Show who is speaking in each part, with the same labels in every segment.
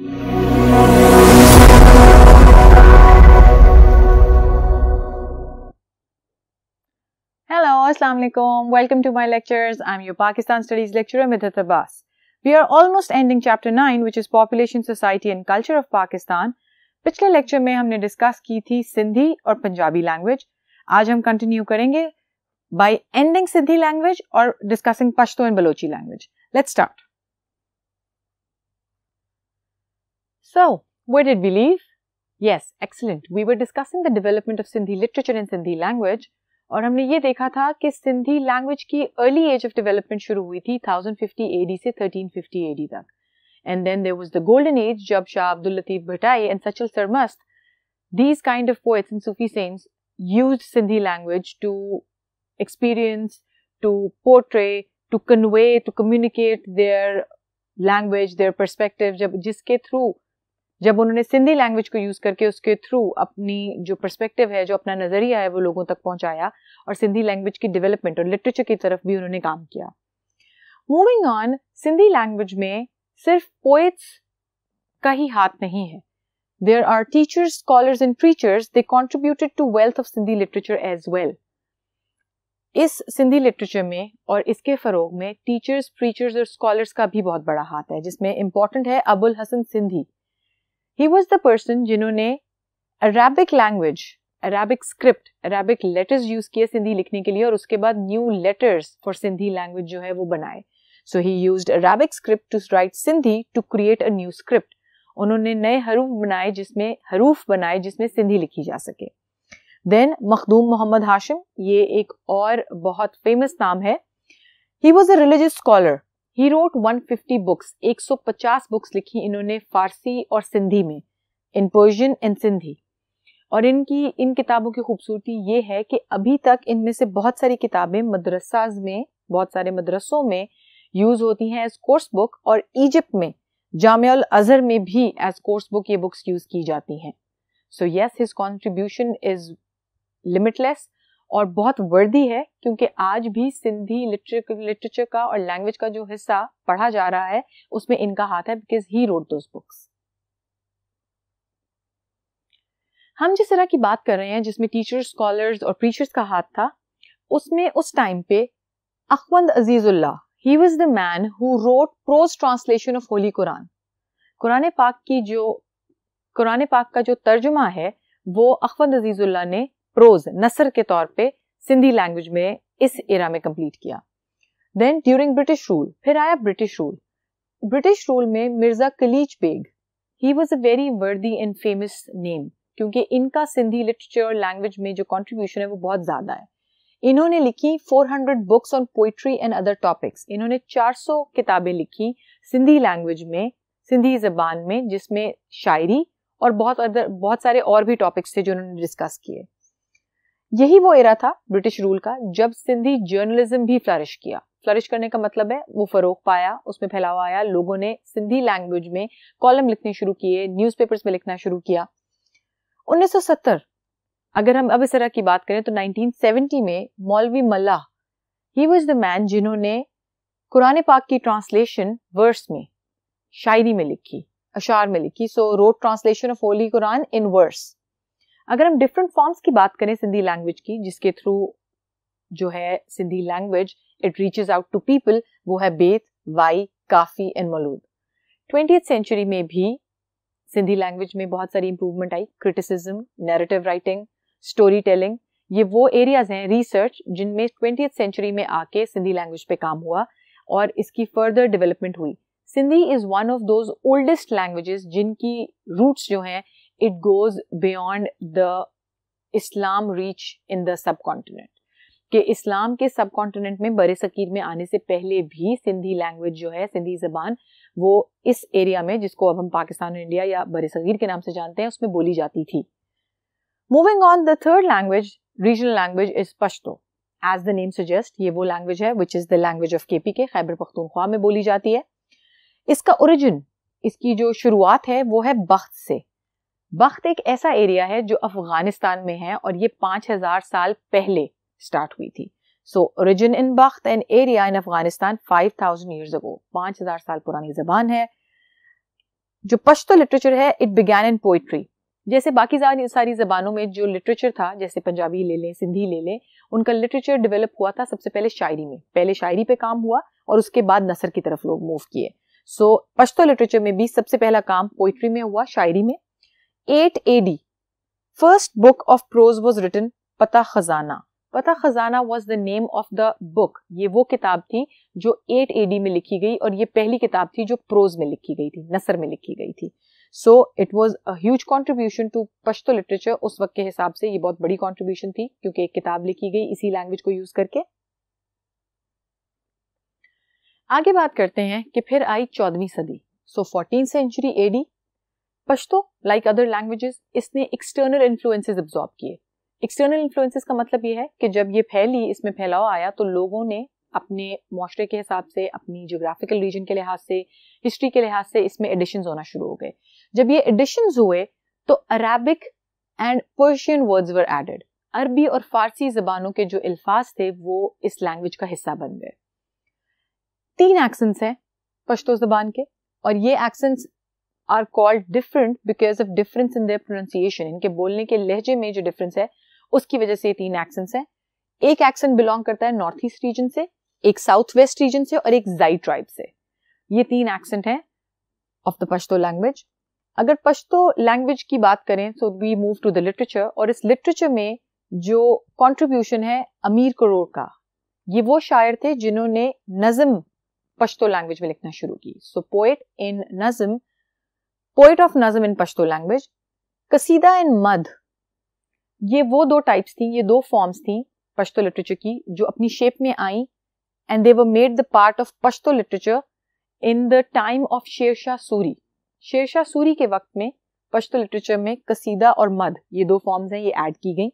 Speaker 1: Hello, Assalamu alaikum. Welcome to my lectures. I'm your Pakistan Studies lecturer Midhat Abbas. We are almost ending chapter 9 which is Population, Society and Culture of Pakistan. पिछले lecture में हमने discuss की थी सिंधी और Punjabi language आज हम continue करेंगे by ending Sindhi language और discussing Pashto and Balochi language let's start so where did we leave? Yes, excellent. We were discussing the development of Sindhi literature and Sindhi language. और हमने ये देखा था कि सिंधी लैंग्वेज की अर्ली एज ऑफ डेवलपमेंट शुरू हुई थी 1050 एडी से 1350 एडी तक and then there was the golden age जब Shah Abdul Latif Bhitai and Sachal Sarmast these kind of poets and Sufi saints used Sindhi language to experience, to portray, to convey, to communicate their language, their perspective, जब जिसके through जब उन्होंने Sindhi language को use करके उसके through अपनी जो perspective है, जो अपना नज़रिया है, वो लोगों तक पहुँचाया और सिंधी लैंग्वेज की डेवलपमेंट और लिटरेचर की तरफ़ भी उन्होंने काम किया। मूविंग ऑन सिंधी लैंग्वेज में सिर्फ़ पोएट्स का ही हाथ नहीं है। There are teachers scholars and preachers they contributed to wealth of Sindhi literature as well इस सिंधी लिटरेचर में और इसके फरोग में टीचर्स प्रीचर्स और स्कॉलर्स का भी बहुत बड़ा हाथ है, जिसमें इंपॉर्टेंट है Abul Hasan Sindhi. He was the person जिन्होंने Arabic language Arabic script Arabic letters use किए सिंधी लिखने के लिए और उसके बाद new letters for Sindhi language जो है वो बनाए। So he use Arabic script to write Sindhi to create a new script उन्होंने नए हरूफ बनाए जिसमें, हरूफ बनाए जिसमें सिंधी लिखी जा सके। देन मखदूम मोहम्मद हाशिम, ये एक और बहुत फ़ेमस नाम है। He was a religious scholar he wrote 150 books 150 books लिखी इन्होंने फारसी और सिंधी में इन पर्शियन एंड सिंधी और इनकी, इन किताबों की खूबसूरती ये है कि अभी तक इनमें से बहुत सारी किताबें मदरसाज में, बहुत सारे मदरसों में यूज़ होती हैं एज कोर्स बुक और इजिप्ट में जामियाल अजहर में भी एज कोर्स बुक ये बुक्स यूज़ की जाती हैं. So yes his contribution is limitless और बहुत वर्दी है, क्योंकि आज भी सिंधी लिटरेचर का और लैंग्वेज का जो हिस्सा पढ़ा जा रहा है, उसमें इनका हाथ है because he wrote those books हम जिस तरह की बात कर रहे हैं, जिसमें टीचर्स स्कॉलर्स और प्रीचर्स का हाथ था, उसमें उस टाइम पे Akhund Azizullah he was the man who wrote prose translation of holy Quran Quran पाक की जो, कुरान पाक का जो तर्जुमा है, वो अखवंद अजीजुल्ला ने प्रोज नसर के तौर पे सिंधी लैंग्वेज में इस एरा में कंप्लीट किया। देन ड्यूरिंग ब्रिटिश रूल फिर आया ब्रिटिश रूल ब्रिटिश रूल में Mirza Kalich Beg he was a very worthy and famous name क्योंकि इनका सिंधी लिटरेचर और लैंग्वेज में जो कॉन्ट्रीब्यूशन है वो बहुत ज़्यादा है। इन्होंने लिखी 400 books on poetry and other topics इन्होंने 400 किताबें लिखी सिंधी लैंग्वेज में सिंधी जबान में, जिसमें शायरी और बहुत अदर बहुत सारे और भी टॉपिक्स थे जो उन्होंने डिस्कस किए। यही वो एरा था ब्रिटिश रूल का, जब सिंधी जर्नलिज्म भी फ्लरिश किया। फ्लरिश करने का मतलब है, वो फरोग पाया, उसमें फैलावा आया, लोगों ने सिंधी लैंग्वेज में कॉलम लिखने शुरू किए न्यूज़पेपर्स में लिखना शुरू किया। 1970 अगर हम अब इस तरह की बात करें तो 1970 में मौलवी मल्लाह ही वॉज़ द मैन जिन्होंने कुरान पाक की ट्रांसलेशन वर्स में, शायरी में लिखी, अशार में लिखी। So wrote translation of holy Quran in verse अगर हम डिफरेंट फॉर्म्स की बात करें सिंधी लैंग्वेज की, जिसके थ्रू जो है Sindhi language it reaches out to people वो है बेत, वाई, काफ़ी एंड मलूद। ट्वेंटी सेंचुरी में भी सिंधी लैंग्वेज में बहुत सारी इंप्रूवमेंट आई। Criticism narrative writing story telling ये वो एरियाज़ हैं रिसर्च जिनमें ट्वेंटी सेंचुरी में आके सिंधी लैंग्वेज पे काम हुआ और इसकी फर्दर डेवलपमेंट हुई। Sindhi is one of those oldest languages जिनकी रूट्स जो हैं goes beyond the Islam reach in the subcontinent कि इस्लाम के सब कॉन्टिनेंट में बड़े सकीर में आने से पहले भी सिंधी लैंग्वेज जो है, सिंधी जबान, वो इस एरिया में, जिसको अब हम पाकिस्तान और इंडिया या बड़े सगीर के नाम से जानते हैं, उसमें बोली जाती थी। Moving on the third language regional language is Pashto as the name suggest ये वो लैंग्वेज है which is the language of KP के खैबर पख्तूनख्वा में बोली जाती है। इसका ओरिजिन इसकी जो शुरुआत है, वो है बख्त से। बख्त एक ऐसा एरिया है जो अफ़गानिस्तान में है और ये पाँच हज़ार साल पहले स्टार्ट हुई थी। So origin in Bakht an area in Afghanistan five thousand years ago पाँच हज़ार साल पुरानी जबान है। जो पश्तो लिटरेचर है इट बिगैन इन पोइट्री जैसे बाकी सारी जबानों में जो लिटरेचर था जैसे पंजाबी ले लें सिंधी ले लें उनका लिटरेचर डेवलप हुआ था सबसे पहले शायरी में। पहले शायरी पे काम हुआ और उसके बाद नसर की तरफ़ लोग मूव किए। सो so, पश्तो लिटरेचर में भी सबसे पहला काम पोइट्री में हुआ शायरी में। At A D. First book of prose was written Pata Khazana Pata Khazana was the name of the book ये वो किताब थी जो एट ए डी में लिखी गई और ये पहली किताब थी जो प्रोज में लिखी गई थी, नसर में लिखी गई थी. So it was a huge contribution to Pashto literature उस वक्त के हिसाब से ये बहुत बड़ी कॉन्ट्रीब्यूशन थी, क्योंकि एक किताब लिखी गई इसी लैंग्वेज को यूज़ करके. आगे बात करते हैं कि फिर आई चौदहवीं सदी. So fourteen century AD Pashto like other languages इसने एक्सटर्नल इन्फ्लुएंसेस अब्जॉर्ब किए। एक्सटर्नल इन्फ्लुएंसेस का मतलब ये है कि जब ये फैली, इसमें फैलाव आया तो लोगों ने अपने मुआरे के हिसाब से, अपनी जोग्राफिकल रीजन के लिहाज से हिस्ट्री के लिहाज से इसमें एडिशन होना शुरू हो गए। जब ये एडिशन हुए तो Arabic and Persian words were added अरबी और फारसी जबानों के जो अल्फाज थे, वो इस लैंग्वेज का हिस्सा बन गए। तीन एक्सेंट्स हैं पश्तो जबान के, और ये accents are called different because of difference in their pronunciation इनके बोलने के लहजे में जो डिफरेंस है, उसकी वजह से तीन एक्सेंट्स हैं। एक एक्सेंट बिलोंग करता है नॉर्थ ईस्ट रीजन से, एक साउथ वेस्ट रीजन से और एक जाई ट्राइब से। ये तीन एक्सेंट हैं ऑफ़ द पश्तो लैंग्वेज अगर पश्तो लैंग्वेज की बात करें so we move to the literature और इस लिटरेचर में जो कंट्रीब्यूशन है अमीर करोर का, ये वो शायर थे जिन्होंने नज्म पश्तो लैंग्वेज में लिखना शुरू की। सो पोएट इन नज्म पोएट ऑफ़ नज्म इन पश्तो लैंग्वेज कसीदा इन मध ये वो दो टाइप्स थी ये दो फॉर्म्स थी पश्तो लिटरेचर की जो अपनी शेप में आई and they were made the part of Pashto literature in the time of Sher Shah Suri Sher Shah Suri के वक्त में पश्तो लिटरेचर में कसीदा और मध ये दो फॉर्म्स हैं ये ऐड की गई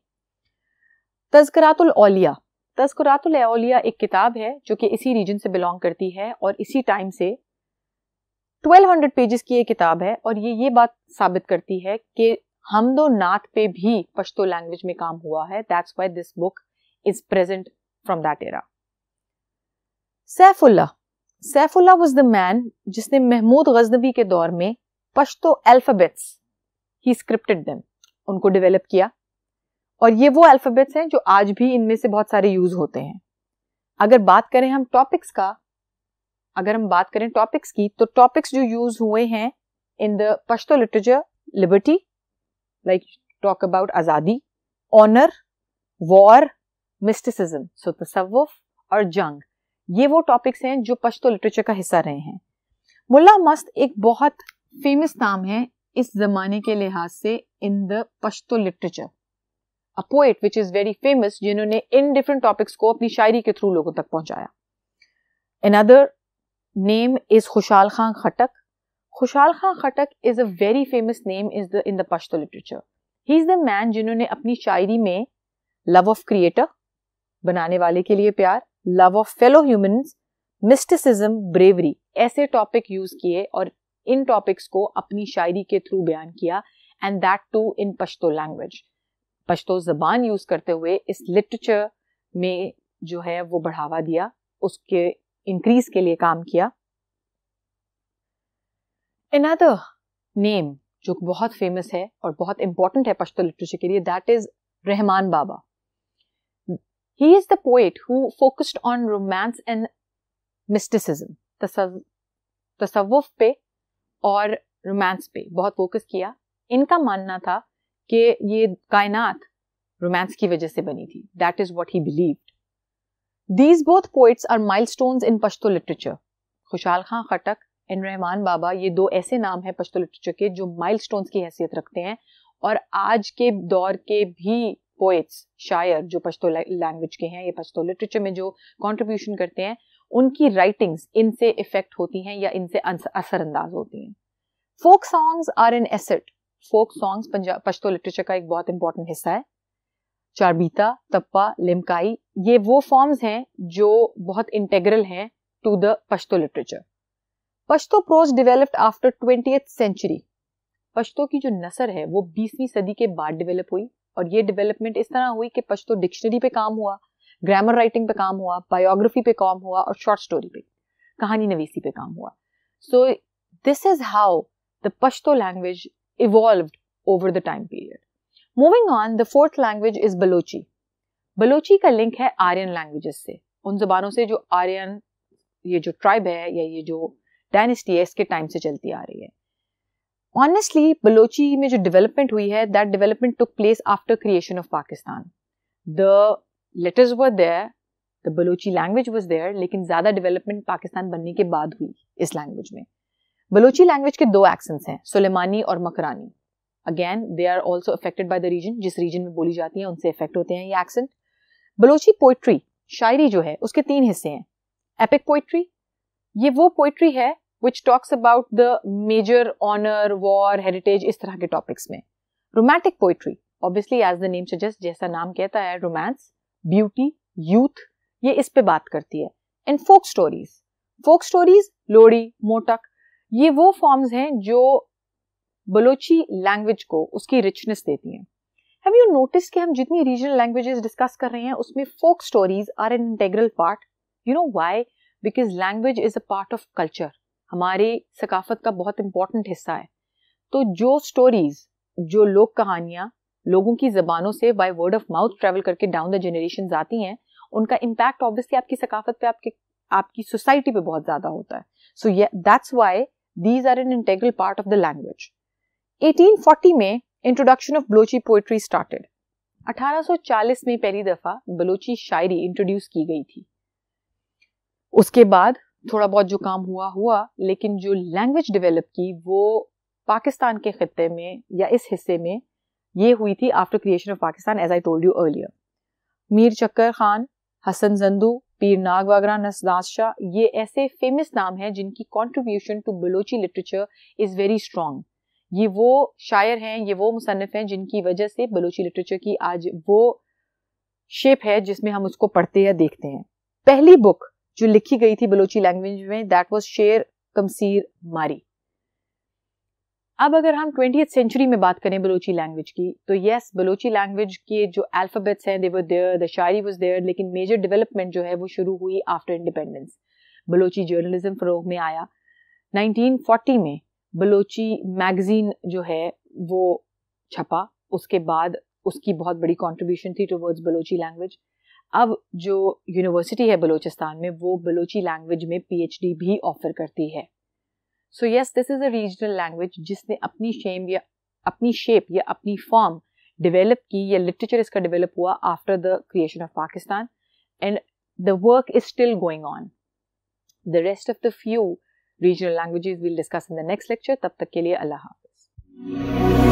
Speaker 1: तस्करातुल औलिया तस्करातुल औलिया एक किताब है जो कि इसी रीजन से बिलोंग करती है और इसी टाइम से 1200 पेजेस की ये किताब है और ये ये बात साबित करती है कि हमदो नात पे भी पश्तो लैंग्वेज में काम हुआ है। That's why this book is present from that era Saifullah Saifullah was the man जिसने महमूद गजनबी के दौर में Pashto alphabets he scripted them उनको डेवलप किया। और ये वो अल्फाबेट्स हैं जो आज भी इनमें से बहुत सारे यूज़ होते हैं। अगर बात करें हम टॉपिक्स का अगर हम बात करें टॉपिक्स की तो टॉपिक्स जो यूज़ हुए हैं in the Pashto literature liberty like talk about आज़ादी ऑनर वॉर मिस्टिसिज्म सो तसव्वुफ और जंग ये वो टॉपिक्स हैं जो पश्तो लिटरेचर का हिस्सा रहे हैं. मुल्ला मस्त एक बहुत फ़ेमस नाम है इस जमाने के लिहाज से in the Pashto literature a poet which is very famous जिन्होंने इन डिफरेंट टॉपिक्स को अपनी शायरी के थ्रू लोगों तक पहुँचाया. Another name is Khushal Khan Khattak Khushal Khan Khattak is a very famous name is the in the Pashto literature he is the man जिन्होंने अपनी शायरी में लव ऑफ़ क्रिएटर बनाने वाले के लिए प्यार love of fellow humans mysticism bravery ऐसे topic use किए और इन टॉपिक्स को अपनी शायरी के थ्रू बयान किया and that too in Pashto language Pashto जबान यूज़ करते हुए इस लिटरेचर में जो है वो बढ़ावा दिया, उसके इंक्रीज के लिए काम किया। अनदर नेम जो बहुत फ़ेमस है और बहुत इंपॉर्टेंट है पश्तो लिटरेचर के लिए that is Rahman Baba. He is the poet who focused on romance and mysticism. तसव्वुफ पे और रोमांस पे बहुत फोकस किया। इनका मानना था कि ये कायनात रोमांस की वजह से बनी थी। That is what he believed these both poets are milestones in Pashto literature Khushal Khan, Khattak इन रहमान बाबा, ये दो ऐसे नाम हैं पश्तो लिटरेचर के जो माइलस्टोन्स की हैसियत रखते हैं। और आज के दौर के भी पोइट्स शायर जो पश्तो लैंग्वेज के हैं, या पश्तो लिटरेचर में जो कंट्रीब्यूशन करते हैं, उनकी राइटिंग्स इनसे इफ़ेक्ट होती हैं या इनसे असरअंदाज होती हैं। Folk songs are an asset folk songs Punjab Pashto literature का एक बहुत इंपॉर्टेंट हिस्सा है। चारबीता तप्पा लिमकाई ये वो फॉर्म्स हैं जो बहुत इंटेग्रल हैं to the Pashto literature Pashto prose developed after twenty century Pashto की जो नसर है, वो बीसवीं सदी के बाद डेवलप हुई और ये डेवलपमेंट इस तरह हुई कि पश्तो डिक्शनरी पे काम हुआ ग्रामर राइटिंग पे काम हुआ बायोग्राफी पे काम हुआ और शॉर्ट स्टोरी पे, कहानी नवीसी पे काम हुआ. So this is how the Pashto language evolve over the time period moving on the fourth language is Balochi. Balochi का लिंक है आर्यन लैंग्वेजेस से। उन जबानों से जो आर्यन, ये जो ट्राइब है या ये जो डायनेस्टी है, इसके टाइम से चलती आ रही है। ऑनेस्टली बलोची में जो डेवलपमेंट हुई है that development took place after creation of Pakistan the letters were there the Balochi language was there लेकिन ज़्यादा डेवलपमेंट पाकिस्तान बनने के बाद हुई इस लैंग्वेज में। बलोची लैंग्वेज के दो एक्सेंट्स हैं सुलेमानी और Makrani again they are also affected by the region जिस रीजन में बोली जाती है, उनसे अफेक्ट होते हैं ये एक्सेंट बलोची पोइट्री शायरी जो है, उसके तीन हिस्से हैं। एपिक पोइट्री ये वो पोइट्री है which talks about the major honour war heritage इस तरह के टॉपिक्स में। Romantic poetry obviously as the name suggest जैसा नाम कहता है रोमांस ब्यूटी यूथ ये इस पे बात करती है। And folk stories folk stories लोड़ी, मोटक, ये वो फॉर्म्स हैं जो बलोची लैंग्वेज को, उसकी रिचनेस देती हैं। हैव यू नोटिस कि हम जितनी रीजनल लैंग्वेजेस डिस्कस कर रहे हैं, उसमें folk stories are an integral part you know why because language is a part of culture हमारी सकाफत का बहुत इंपॉर्टेंट हिस्सा है। तो जो स्टोरीज जो लोक कहानियाँ, लोगों की जबानों से by word of mouth travel करके डाउन द जनरेशन आती हैं, उनका इम्पैक्ट ऑब्वियसली आपकी सकाफत पे, आपके, आपकी सोसाइटी पे बहुत ज़्यादा होता है। So that's why these are an integral part of the language 1840 में introduction of Balochi poetry started 1840 में पहली दफ़ा बलोची शायरी इंट्रोड्यूस की गई थी। उसके बाद थोड़ा बहुत जो काम हुआ हुआ, लेकिन जो लैंग्वेज डेवलप की वो पाकिस्तान के खत्े में या इस हिस्से में ये हुई थी after creation of Pakistan as I told you earlier Mir Chakar Khan, Hasan जंदू, पीर नाग वागरा, नसदास शाह, ये ऐसे फ़ेमस नाम हैं जिनकी contribution to Balochi literature is very strong ये वो शायर हैं, ये वो मुसनफ़ हैं जिनकी वजह से बलोची लिटरेचर की आज वो शेप है जिसमें हम उसको पढ़ते या देखते हैं। पहली बुक जो लिखी गई थी बलोची लैंग्वेज में दैट वॉज़ शेर कमसीर मारी अब अगर हम ट्वेंटी सेंचुरी में बात करें बलोची लैंग्वेज की तो यस बलोची लैंग्वेज के जो अल्फ़ाबेट्स हैं there were there the shayari was there लेकिन मेजर डेवलपमेंट जो है वो शुरू हुई आफ्टर इंडिपेंडेंस बलोची जर्नलिज्म फरोग में आया। 1940 में बलोची मैगजीन जो है, वो छपा। उसके बाद उसकी बहुत बड़ी कंट्रीब्यूशन थी टुवर्ड्स बलोची लैंग्वेज अब जो यूनिवर्सिटी है बलोचिस्तान में, वो बलोची लैंग्वेज में पीएचडी भी ऑफ़र करती है। So yes this is a regional language जिसने अपनी शेम या अपनी शेप या अपनी फॉर्म डिवेलप की, या लिटरेचर इसका डेवलप हुआ after the creation of Pakistan and the work is still going on the rest of the few regional languages we'll discuss in the next lecture. Tab tak ke liye Allah Hafiz.